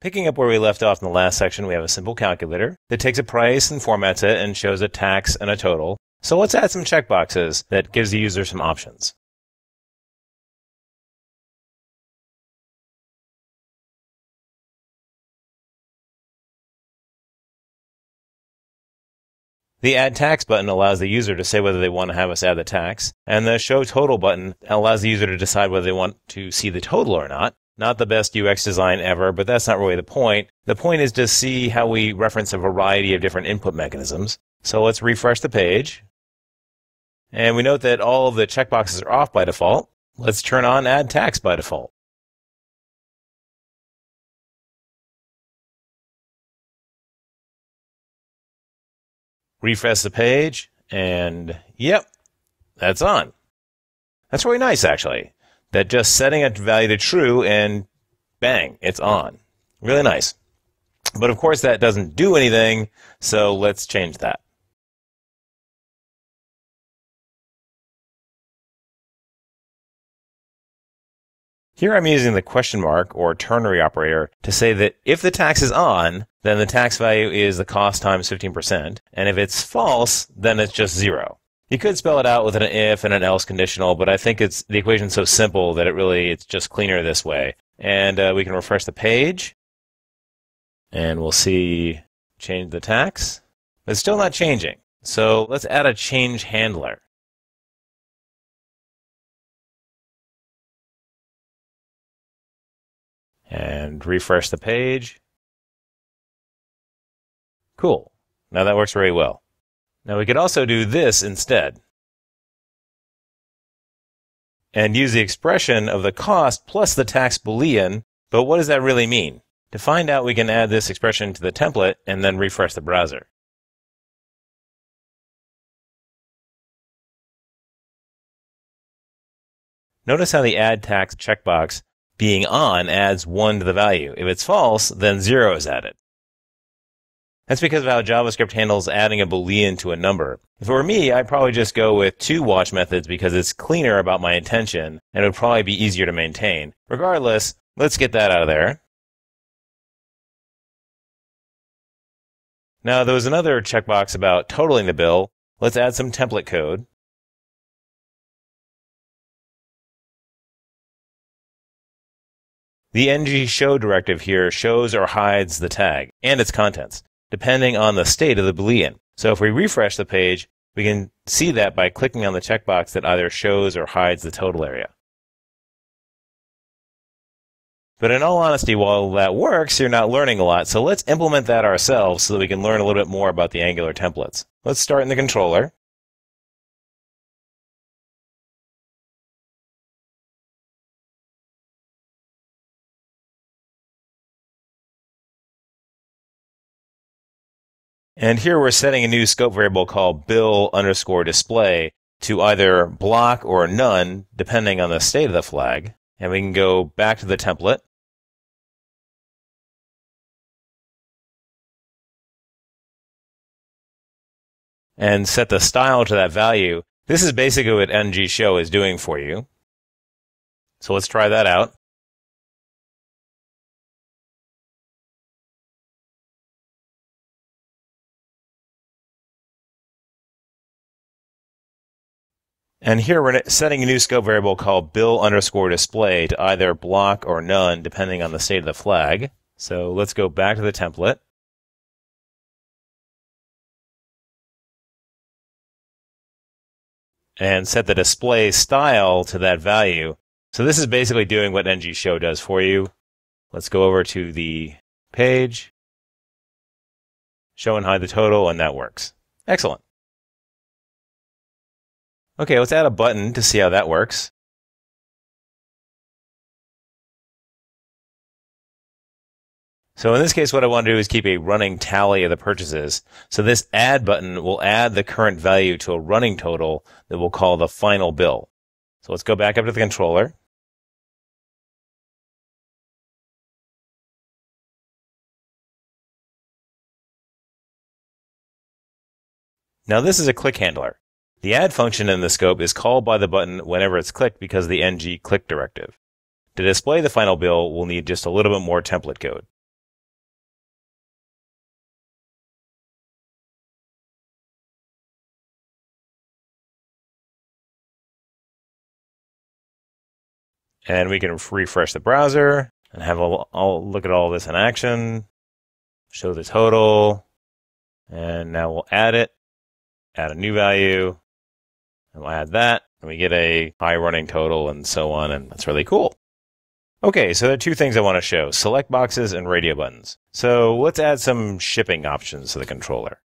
Picking up where we left off in the last section, we have a simple calculator that takes a price and formats it and shows a tax and a total. So let's add some checkboxes that gives the user some options. The Add Tax button allows the user to say whether they want to have us add the tax, and the Show Total button allows the user to decide whether they want to see the total or not. Not the best UX design ever, but that's not really the point. The point is to see how we reference a variety of different input mechanisms. So let's refresh the page. And we note that all of the checkboxes are off by default. Let's turn on Add Tax by default. refresh the page, and yep, that's on. That's really nice, actually. That just setting a value to true and bang, it's on. Really nice. But of course, that doesn't do anything, so let's change that. Here I'm using the question mark or ternary operator to say that if the tax is on, then the tax value is the cost times 15%. And if it's false, then it's just zero. You could spell it out with an if and an else conditional, but I think it's the equation's so simple that it really it's just cleaner this way. And uh, we can refresh the page, and we'll see change the tax. It's still not changing. So let's add a change handler. and refresh the page. Cool. Now that works very well. Now we could also do this instead and use the expression of the cost plus the tax boolean. But what does that really mean? To find out, we can add this expression to the template and then refresh the browser. Notice how the add tax checkbox being on adds 1 to the value. If it's false, then 0 is added. That's because of how JavaScript handles adding a boolean to a number. Were me, I'd probably just go with two watch methods because it's cleaner about my intention and it would probably be easier to maintain. Regardless, let's get that out of there. Now, there was another checkbox about totaling the bill. Let's add some template code. The ng show directive here shows or hides the tag and its contents, depending on the state of the boolean. So if we refresh the page, we can see that by clicking on the checkbox that either shows or hides the total area. But in all honesty, while that works, you're not learning a lot. So let's implement that ourselves so that we can learn a little bit more about the Angular templates. Let's start in the controller. And here we're setting a new scope variable called bill underscore display to either block or none, depending on the state of the flag. And we can go back to the template. And set the style to that value. This is basically what ng show is doing for you. So let's try that out. And here we're setting a new scope variable called bill underscore display to either block or none, depending on the state of the flag. So let's go back to the template. And set the display style to that value. So this is basically doing what ng show does for you. Let's go over to the page, show and hide the total, and that works. Excellent. Okay, let's add a button to see how that works. So in this case, what I want to do is keep a running tally of the purchases. So this add button will add the current value to a running total that we'll call the final bill. So let's go back up to the controller. Now this is a click handler. The add function in the scope is called by the button whenever it's clicked because of the ng click directive. To display the final bill, we'll need just a little bit more template code. and we can refresh the browser and have a I'll look at all this in action, show the total, and now we'll add it, add a new value, and we'll add that, and we get a high running total and so on, and that's really cool. Okay, so there are two things I want to show, select boxes and radio buttons. So let's add some shipping options to the controller.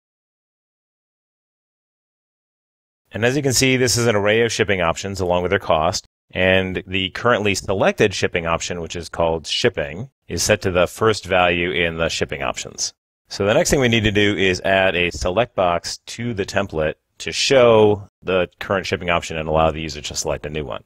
And as you can see, this is an array of shipping options along with their cost. And the currently selected shipping option, which is called shipping, is set to the first value in the shipping options. So the next thing we need to do is add a select box to the template to show the current shipping option and allow the user to select a new one.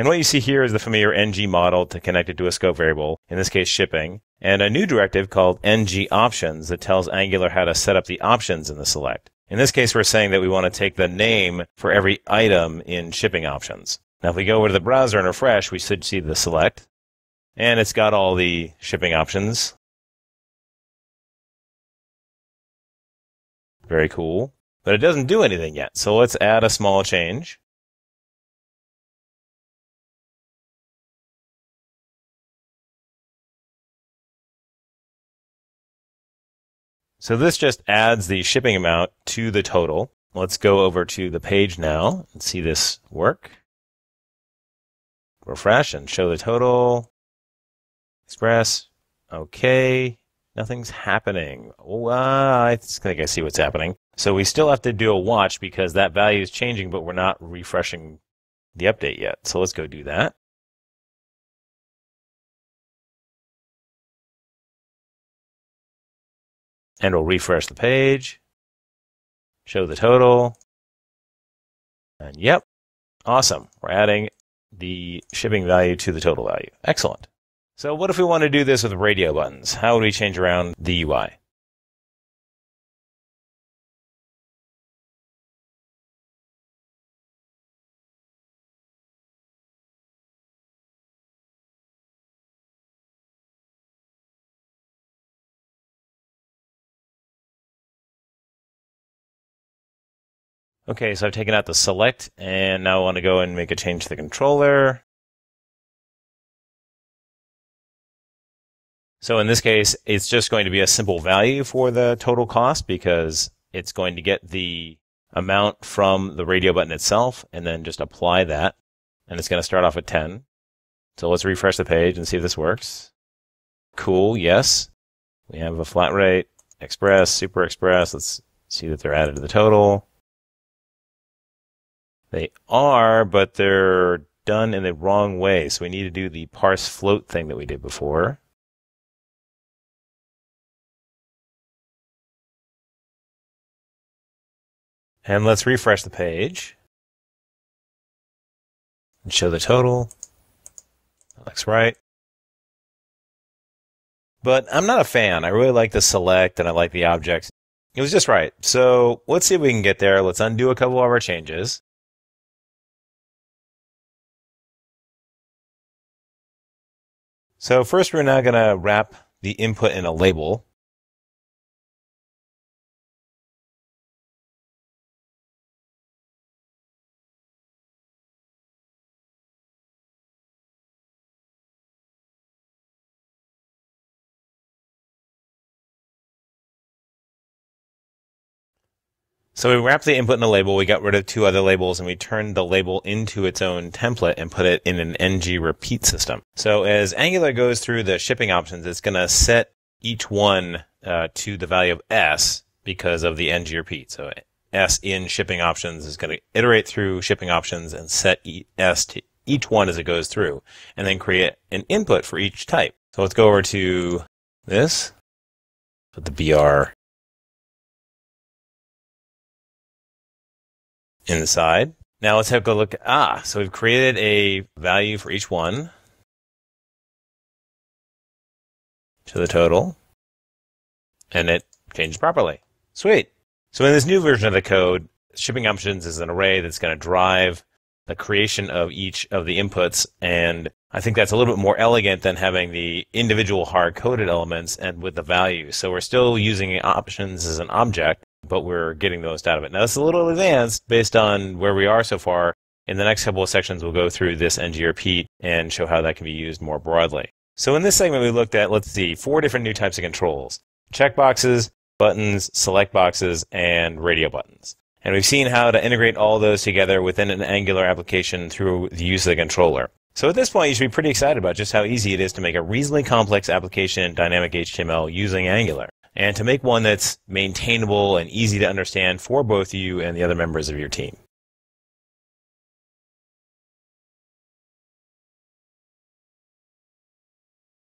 And what you see here is the familiar ng model to connect it to a scope variable, in this case shipping, and a new directive called ng options that tells Angular how to set up the options in the select. In this case, we're saying that we want to take the name for every item in shipping options. Now, if we go over to the browser and refresh, we should see the select, and it's got all the shipping options. Very cool. But it doesn't do anything yet. So let's add a small change. So this just adds the shipping amount to the total. Let's go over to the page now and see this work. Refresh and show the total. Express. Okay. Nothing's happening. Uh, I think I see what's happening. So we still have to do a watch because that value is changing, but we're not refreshing the update yet. So let's go do that. and we'll refresh the page, show the total, and yep, awesome. We're adding the shipping value to the total value. Excellent. So what if we want to do this with radio buttons? How would we change around the UI? Okay, so I've taken out the select and now I want to go and make a change to the controller. So in this case, it's just going to be a simple value for the total cost because it's going to get the amount from the radio button itself and then just apply that. And it's going to start off at 10. So let's refresh the page and see if this works. Cool, yes. We have a flat rate, express, super express. Let's see that they're added to the total. They are, but they're done in the wrong way. So we need to do the parse float thing that we did before. And let's refresh the page and show the total. That looks right. But I'm not a fan. I really like the select and I like the objects. It was just right. So let's see if we can get there. Let's undo a couple of our changes. So first we're now going to wrap the input in a label. So we wrapped the input in a label, we got rid of two other labels, and we turned the label into its own template and put it in an ng repeat system. So as Angular goes through the shipping options, it's going to set each one uh, to the value of s because of the ng repeat. So s in shipping options is going to iterate through shipping options and set s to each one as it goes through, and then create an input for each type. So let's go over to this, put the br inside. Now let's have a look. Ah, so we've created a value for each one to the total, and it changed properly. Sweet. So in this new version of the code, shipping options is an array that's going to drive the creation of each of the inputs. And I think that's a little bit more elegant than having the individual hard coded elements and with the values. So we're still using options as an object, but we're getting the most out of it. Now, it's a little advanced based on where we are so far. In the next couple of sections, we'll go through this ng-repeat and show how that can be used more broadly. So in this segment, we looked at, let's see, four different new types of controls. Checkboxes, buttons, select boxes, and radio buttons. And we've seen how to integrate all those together within an Angular application through the use of the controller. So at this point, you should be pretty excited about just how easy it is to make a reasonably complex application in dynamic HTML using Angular, and to make one that's maintainable and easy to understand for both you and the other members of your team.